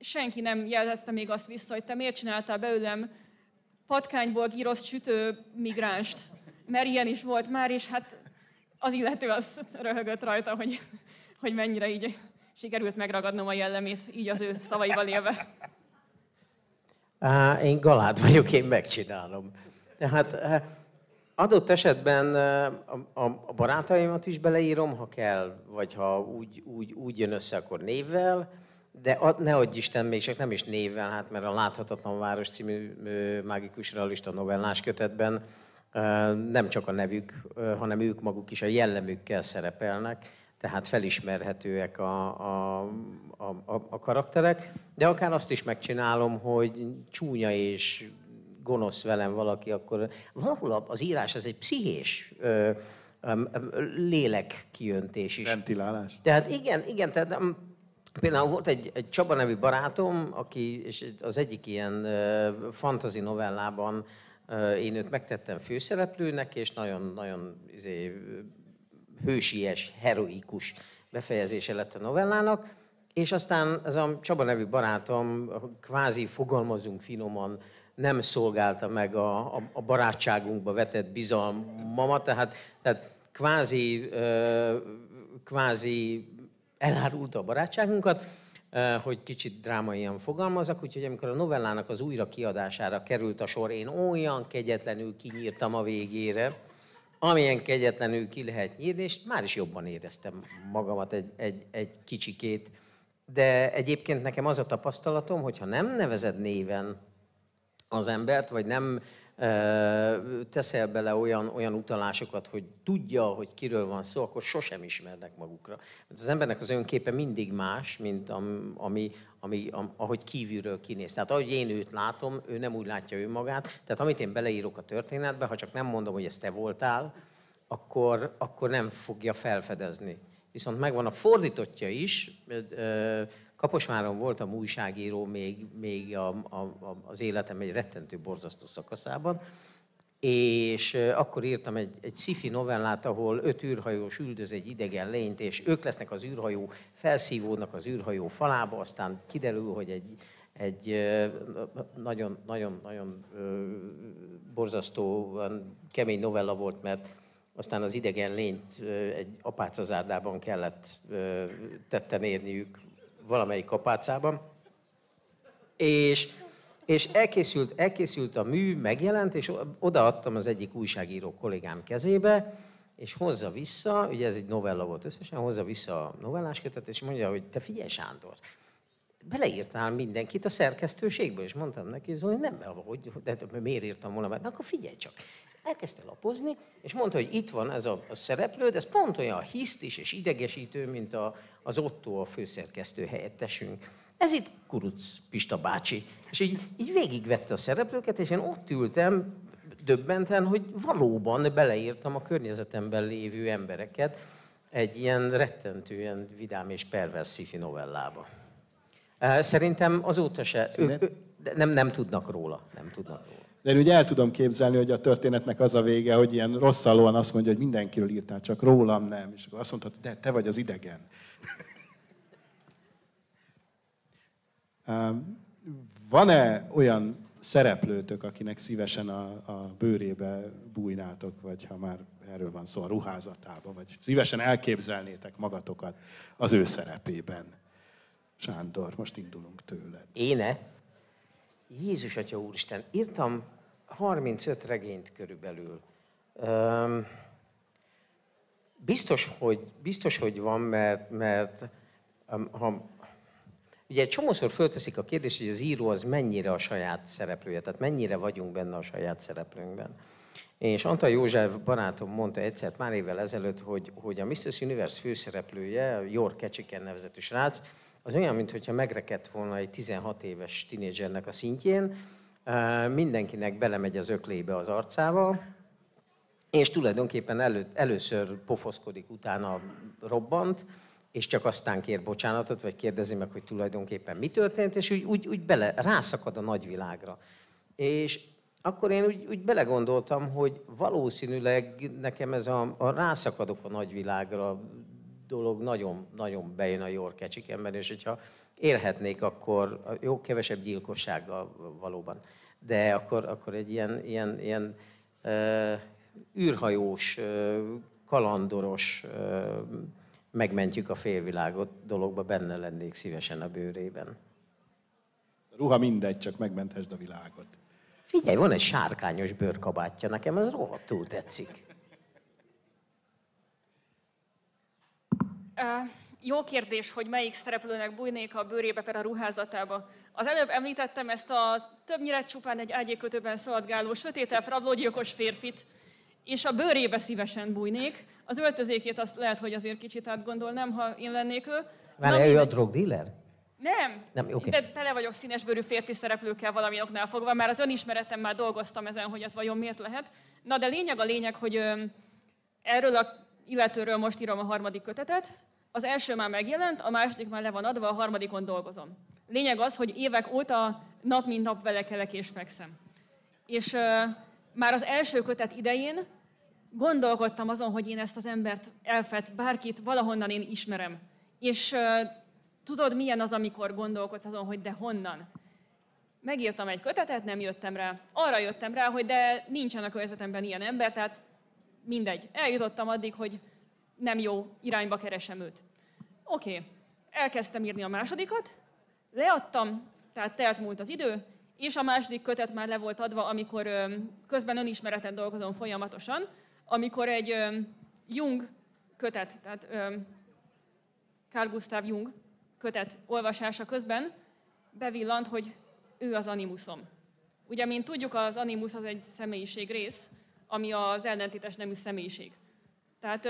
Senki nem jelezte még azt vissza, hogy te miért csináltál belőlem patkányból gírosz sütő migránst. Mert ilyen is volt már, és hát az illető az röhögött rajta, hogy, hogy mennyire így sikerült megragadnom a jellemét, így az ő szavaival élve. Á, én galád vagyok, én megcsinálom. Tehát adott esetben a, barátaimat is beleírom, ha kell, vagy ha úgy, úgy, úgy jön össze, akkor névvel, de ne adj Isten, még csak nem is névvel, hát mert a Láthatatlan Város című mágikus realista novellás kötetben nem csak a nevük, hanem ők maguk is a jellemükkel szerepelnek tehát felismerhetőek a, a, a, a karakterek, de akár azt is megcsinálom, hogy csúnya és gonosz velem valaki, akkor valahol az írás az egy pszichés ö, ö, lélek kijöntés is. Ventilálás. Tehát igen, igen, tehát Például volt egy, egy Csaba nevű barátom, aki és az egyik ilyen uh, fantazi novellában uh, én őt megtettem főszereplőnek, és nagyon-nagyon izé, hősies, heroikus befejezése lett a novellának, és aztán ez a Csaba nevű barátom, kvázi fogalmazunk finoman, nem szolgálta meg a, a, a barátságunkba vetett bizalmamat, tehát, tehát kvázi, kvázi elárulta a barátságunkat, hogy kicsit drámaian fogalmazok, úgyhogy amikor a novellának az újra kiadására került a sor, én olyan kegyetlenül kinyírtam a végére, amilyen kegyetlenül ki lehet nyírni, és már is jobban éreztem magamat egy, egy, egy kicsikét. De egyébként nekem az a tapasztalatom, hogy ha nem nevezed néven az embert, vagy nem teszel bele olyan, olyan utalásokat, hogy tudja, hogy kiről van szó, akkor sosem ismernek magukra. Az embernek az önképe mindig más, mint ami, ami, ahogy kívülről kinéz. Tehát ahogy én őt látom, ő nem úgy látja önmagát. Tehát amit én beleírok a történetbe, ha csak nem mondom, hogy ez te voltál, akkor, akkor nem fogja felfedezni. Viszont megvan a fordítottja is, Kaposmáron voltam újságíró még, még a, a, a, az életem egy rettentő borzasztó szakaszában, és akkor írtam egy, egy sci novellát, ahol öt űrhajós üldöz egy idegen lényt, és ők lesznek az űrhajó, felszívódnak az űrhajó falába, aztán kiderül, hogy egy, egy nagyon, nagyon, nagyon borzasztó, kemény novella volt, mert aztán az idegen lényt egy apácazárdában kellett tetten érniük valamelyik apácában. És és elkészült, elkészült a mű, megjelent, és odaadtam az egyik újságíró kollégám kezébe, és hozza vissza, ugye ez egy novella volt összesen, hozza vissza a novelláskötet, és mondja, hogy te figyelj Sándor, beleírtál mindenkit a szerkesztőségből, és mondtam neki, hogy nem, hogy, de miért írtam volna, mert akkor figyelj csak. Elkezdte lapozni, és mondta, hogy itt van ez a, a szereplő, de ez pont olyan hisztis és idegesítő, mint a, az Otto, a főszerkesztő helyettesünk ez itt Kuruc Pista bácsi. És így, így végigvette a szereplőket, és én ott ültem döbbenten, hogy valóban beleírtam a környezetemben lévő embereket egy ilyen rettentően vidám és pervers sci novellába. Szerintem azóta se, ők, nem, nem tudnak róla, nem tudnak róla. De én úgy el tudom képzelni, hogy a történetnek az a vége, hogy ilyen rosszalóan azt mondja, hogy mindenkiről írtál, csak rólam nem. És akkor azt mondtad, de te vagy az idegen. Van-e olyan szereplőtök, akinek szívesen a, a bőrébe bújnátok, vagy ha már erről van szó, a ruházatába, vagy szívesen elképzelnétek magatokat az ő szerepében? Sándor, most indulunk tőled. Éne? Jézus Atya Úristen, írtam 35 regényt körülbelül. Um, biztos, hogy, biztos, hogy van, mert, mert ha Ugye csomószor fölteszik a kérdést, hogy az író az mennyire a saját szereplője, tehát mennyire vagyunk benne a saját szereplőnkben. És Antal József barátom mondta egyszer pár évvel ezelőtt, hogy, hogy a Mr. Universe főszereplője, York Ketchiken nevezetű srác, az olyan, mintha megrekedt volna egy 16 éves tinédzsernek a szintjén, mindenkinek belemegy az öklébe az arcával, és tulajdonképpen elő, először pofoszkodik, utána robbant, és csak aztán kér bocsánatot, vagy kérdezi meg, hogy tulajdonképpen mi történt, és úgy, úgy, úgy bele, rászakad a nagyvilágra. És akkor én úgy, úgy belegondoltam, hogy valószínűleg nekem ez a, a rászakadok a nagyvilágra dolog nagyon, nagyon bejön a York és hogyha élhetnék, akkor jó, kevesebb gyilkossággal valóban, de akkor, akkor egy ilyen, ilyen, ilyen uh, űrhajós, uh, kalandoros, uh, megmentjük a félvilágot dologba, benne lennék szívesen a bőrében. A ruha mindegy, csak megmenthesd a világot. Figyelj, van egy sárkányos bőrkabátja, nekem ez rohadtul tetszik. Uh, jó kérdés, hogy melyik szereplőnek bújnék a bőrébe per a ruházatába. Az előbb említettem ezt a többnyire csupán egy ágyékötőben szaladgáló, sötétebb rablógyilkos férfit, és a bőrébe szívesen bújnék. Az öltözékét azt lehet, hogy azért kicsit átgondolnám, ha én lennék ő. Várj, ő a drogdíler? Nem, nem okay. de tele vagyok színesbőrű férfi szereplőkkel valami oknál fogva, már az önismeretem már dolgoztam ezen, hogy ez vajon miért lehet. Na de lényeg a lényeg, hogy erről a illetőről most írom a harmadik kötetet. Az első már megjelent, a második már le van adva, a harmadikon dolgozom. Lényeg az, hogy évek óta nap mint nap vele kelek és fekszem. És ö, már az első kötet idején gondolkodtam azon, hogy én ezt az embert elfett, bárkit valahonnan én ismerem. És uh, tudod, milyen az, amikor gondolkodsz azon, hogy de honnan? Megírtam egy kötetet, nem jöttem rá. Arra jöttem rá, hogy de nincsen a környezetemben ilyen ember, tehát mindegy. Eljutottam addig, hogy nem jó irányba keresem őt. Oké, elkezdtem írni a másodikat, leadtam, tehát telt múlt az idő, és a második kötet már le volt adva, amikor közben önismereten dolgozom folyamatosan, amikor egy Jung kötet, tehát Carl Gustav Jung kötet olvasása közben bevillant, hogy ő az animusom. Ugye, mint tudjuk, az animus az egy személyiség rész, ami az ellentétes nemű személyiség. Tehát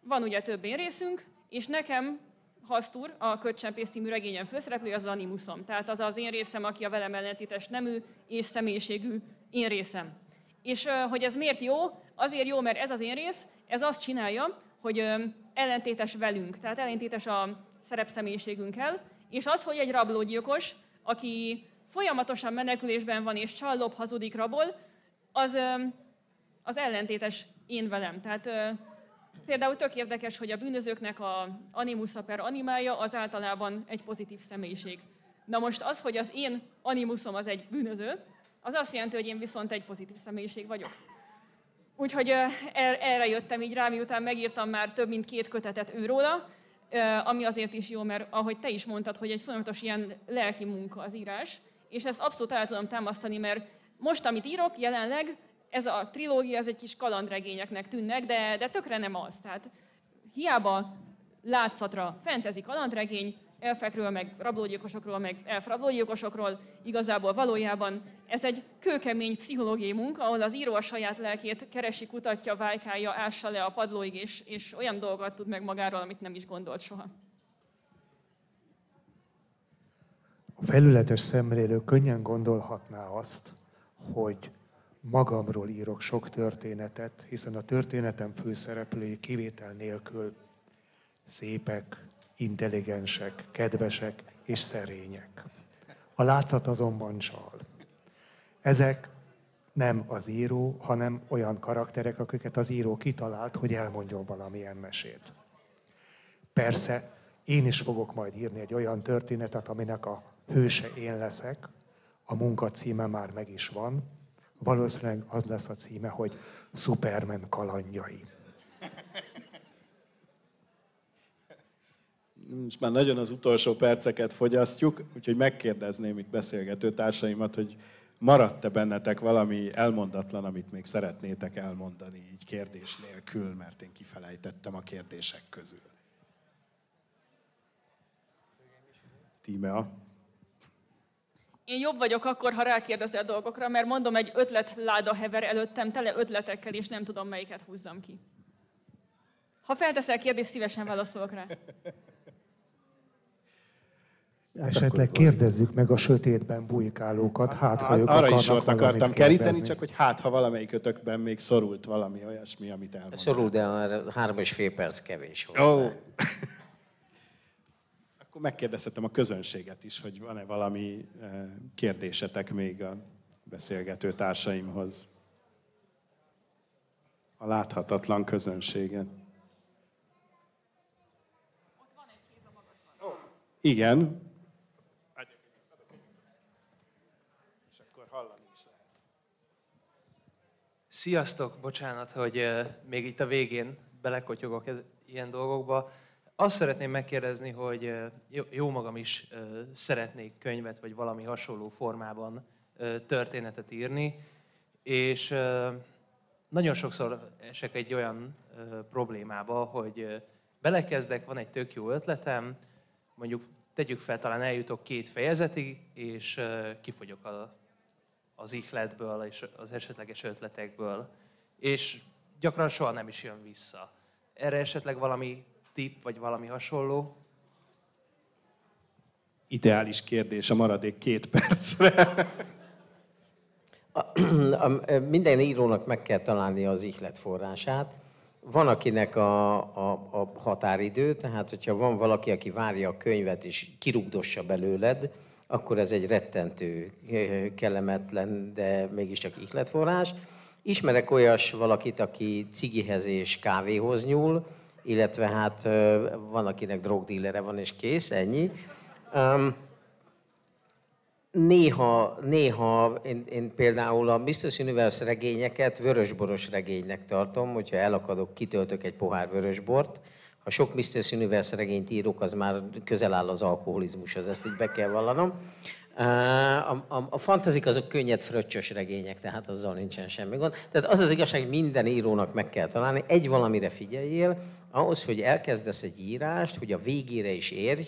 van ugye több én részünk, és nekem Hasztur, a Kötcsempész című regényem főszereplője az, az animusom. Tehát az az én részem, aki a velem ellentétes nemű és személyiségű én részem. És hogy ez miért jó? Azért jó, mert ez az én rész, ez azt csinálja, hogy ellentétes velünk, tehát ellentétes a szerepszemélyiségünkkel, és az, hogy egy rablógyilkos, aki folyamatosan menekülésben van és csallop, hazudik, rabol, az az ellentétes én velem. Tehát például tök érdekes, hogy a bűnözőknek a animusa per animája az általában egy pozitív személyiség. Na most az, hogy az én animusom az egy bűnöző, az azt jelenti, hogy én viszont egy pozitív személyiség vagyok. Úgyhogy er, erre jöttem így rá, miután megírtam már több mint két kötetet őróla, ami azért is jó, mert ahogy te is mondtad, hogy egy folyamatos ilyen lelki munka az írás, és ezt abszolút el tudom támasztani, mert most, amit írok jelenleg, ez a trilógia, ez egy kis kalandregényeknek tűnnek, de, de tökre nem az. Tehát hiába látszatra fentezi kalandregény, elfekről, meg rablógyilkosokról, meg elfrablógyilkosokról, igazából valójában ez egy kőkemény pszichológiai munka, ahol az író a saját lelkét keresi, kutatja, vájkálja, ássa le a padlóig, és, és olyan dolgot tud meg magáról, amit nem is gondolt soha. A felületes szemlélő könnyen gondolhatná azt, hogy magamról írok sok történetet, hiszen a történetem főszereplői kivétel nélkül szépek, intelligensek, kedvesek és szerények. A látszat azonban csal. Ezek nem az író, hanem olyan karakterek, akiket az író kitalált, hogy elmondjon valamilyen mesét. Persze, én is fogok majd írni egy olyan történetet, aminek a hőse én leszek, a munka címe már meg is van, valószínűleg az lesz a címe, hogy Superman kalandjai. Most már nagyon az utolsó perceket fogyasztjuk, úgyhogy megkérdezném itt beszélgető társaimat, hogy maradt-e bennetek valami elmondatlan, amit még szeretnétek elmondani így kérdés nélkül, mert én kifelejtettem a kérdések közül. Tímea. Én jobb vagyok akkor, ha rákérdezel dolgokra, mert mondom, egy ötletláda hever előttem tele ötletekkel, és nem tudom, melyiket húzzam ki. Ha felteszel kérdést, szívesen válaszolok rá. Hát Esetleg akkor... kérdezzük meg a sötétben bujkálókat, hát ha ők Arra is sort akartam keríteni, csak hogy hát ha valamelyik ötökben még szorult valami olyasmi, amit elmondtál. Szorul, de három és fél perc kevés hozzá. Oh. Akkor megkérdezhetem a közönséget is, hogy van-e valami eh, kérdésetek még a beszélgető társaimhoz. A láthatatlan közönséget. Igen, Sziasztok, bocsánat, hogy még itt a végén belekotyogok ilyen dolgokba. Azt szeretném megkérdezni, hogy jó magam is szeretnék könyvet, vagy valami hasonló formában történetet írni, és nagyon sokszor esek egy olyan problémába, hogy belekezdek, van egy tök jó ötletem, mondjuk tegyük fel, talán eljutok két fejezetig, és kifogyok a az ihletből és az esetleges ötletekből, és gyakran soha nem is jön vissza. Erre esetleg valami tip, vagy valami hasonló? Ideális kérdés a maradék két percre. A, a, minden írónak meg kell találni az ihlet forrását. Van, akinek a, a, a határidő, tehát hogyha van valaki, aki várja a könyvet és kirugdossa belőled, akkor ez egy rettentő, kellemetlen, de mégiscsak ihletforrás. Ismerek olyas valakit, aki cigihez és kávéhoz nyúl, illetve hát van, akinek drogdílere van, és kész, ennyi. Um, néha, néha én, én például a Mr. Universe regényeket vörösboros regénynek tartom, hogyha elakadok, kitöltök egy pohár vörösbort, ha sok Mr. Universe regényt írok, az már közel áll az alkoholizmushoz, ezt így be kell vallanom. A, a, a fantazik azok könnyed, fröccsös regények, tehát azzal nincsen semmi gond. Tehát az az igazság, hogy minden írónak meg kell találni, egy valamire figyeljél, ahhoz, hogy elkezdesz egy írást, hogy a végére is érj,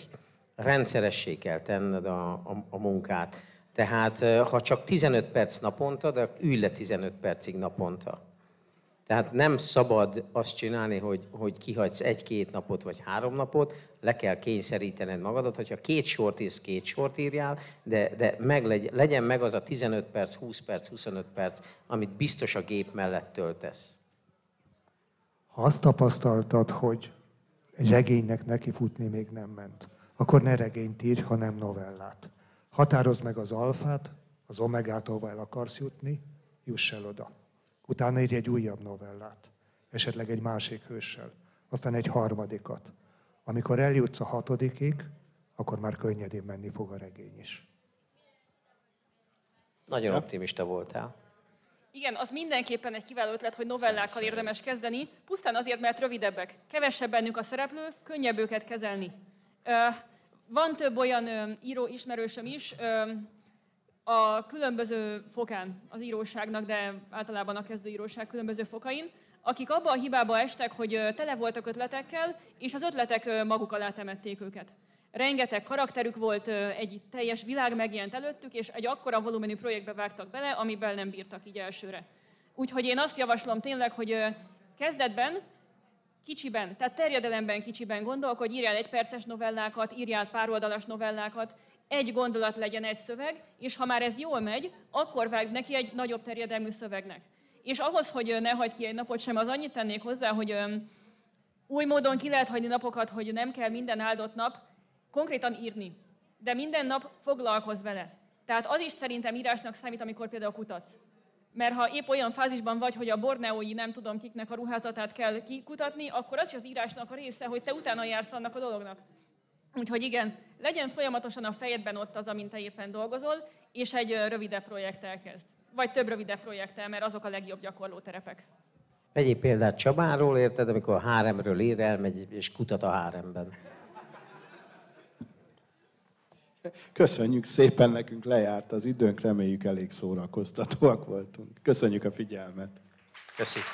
rendszeressé kell tenned a, a, a munkát. Tehát ha csak 15 perc naponta, de ülj le 15 percig naponta. Tehát nem szabad azt csinálni, hogy, hogy kihagysz egy-két napot vagy három napot, le kell kényszerítened magadat, hogyha két sort írsz, két sort írjál, de, de meg legy, legyen meg az a 15 perc, 20 perc, 25 perc, amit biztos a gép mellett töltesz. Ha azt tapasztaltad, hogy egy regénynek neki futni még nem ment, akkor ne regényt írj, hanem novellát. Határozd meg az alfát, az omegától el akarsz jutni, juss el oda Utána írj egy újabb novellát, esetleg egy másik hőssel, aztán egy harmadikat. Amikor eljutsz a hatodikig, akkor már könnyedén menni fog a regény is. Nagyon optimista voltál. Igen, az mindenképpen egy kiváló ötlet, hogy novellákkal érdemes kezdeni, pusztán azért, mert rövidebbek. Kevesebb bennük a szereplő, könnyebb őket kezelni. Van több olyan író ismerősöm is, a különböző fokán az íróságnak, de általában a kezdőíróság különböző fokain, akik abba a hibába estek, hogy tele voltak ötletekkel, és az ötletek maguk alá temették őket. Rengeteg karakterük volt, egy teljes világ megjelent előttük, és egy akkora volumenű projektbe vágtak bele, amiben nem bírtak így elsőre. Úgyhogy én azt javaslom tényleg, hogy kezdetben kicsiben, tehát terjedelemben kicsiben gondolkodj, írjál egy perces novellákat, írjál pároldalas novellákat, egy gondolat legyen egy szöveg, és ha már ez jól megy, akkor vág neki egy nagyobb terjedelmű szövegnek. És ahhoz, hogy ne hagyj ki egy napot sem, az annyit tennék hozzá, hogy új módon ki lehet hagyni napokat, hogy nem kell minden áldott nap konkrétan írni. De minden nap foglalkozz vele. Tehát az is szerintem írásnak számít, amikor például kutatsz. Mert ha épp olyan fázisban vagy, hogy a borneói nem tudom kiknek a ruházatát kell kikutatni, akkor az is az írásnak a része, hogy te utána jársz annak a dolognak. Úgyhogy igen, legyen folyamatosan a fejedben ott az, amint te éppen dolgozol, és egy rövidebb projekttel kezd. Vagy több rövidebb projekttel, mert azok a legjobb gyakorlóterepek. Vegyél példát Csabáról, érted, amikor a háremről ír, elmegy és kutat a háremben. Köszönjük szépen, nekünk lejárt az időnk, reméljük elég szórakoztatóak voltunk. Köszönjük a figyelmet. Köszönjük.